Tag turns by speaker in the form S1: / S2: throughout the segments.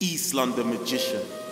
S1: East London Magician.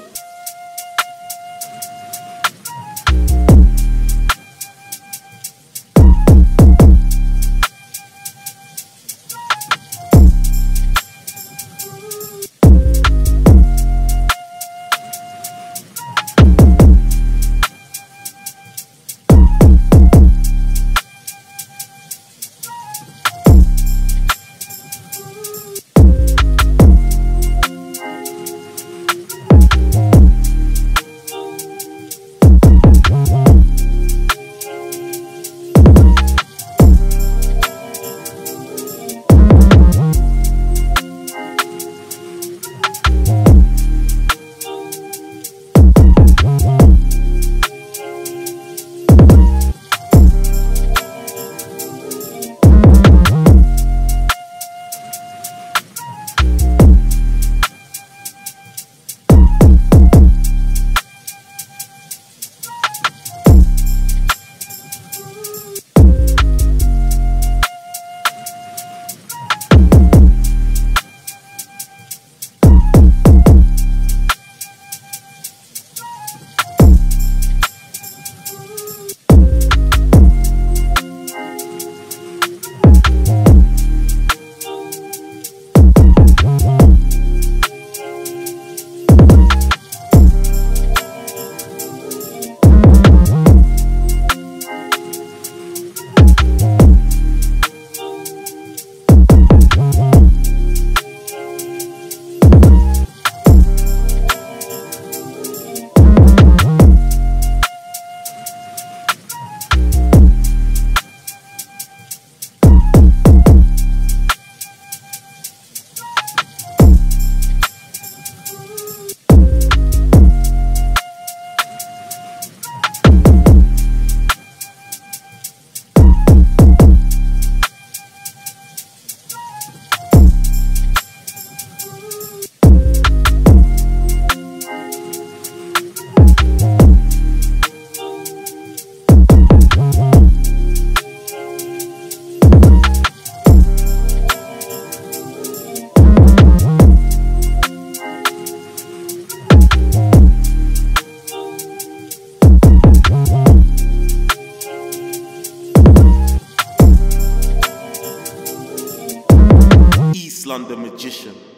S1: East the Magician.